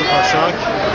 Azərbaycan oğlan